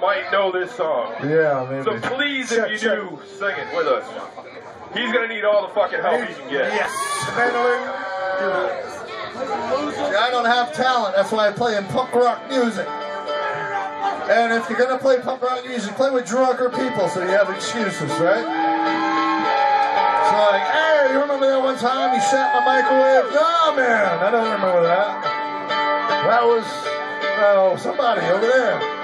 might know this song. Yeah, maybe. So please, Check, if you check. do, sing it with us. He's gonna need all the fucking help he can get. Yes. Mandolin. See, I don't have talent. That's why I play in punk rock music. And if you're gonna play punk rock music, play with drunker people so you have excuses, right? It's like, hey, you remember that one time you sat in the microwave? No, man, I don't remember that. That was, oh, somebody over there.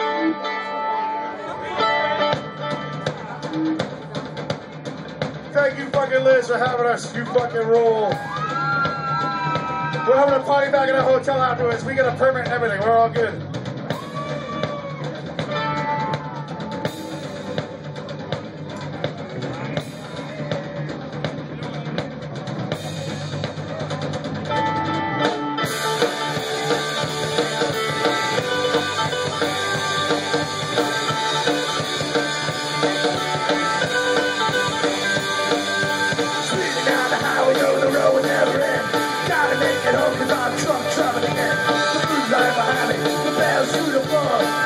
You, fucking Lyz, for having us. You fucking rule. We're having a party back in the hotel afterwards. We got a permit and everything. We're all good. world.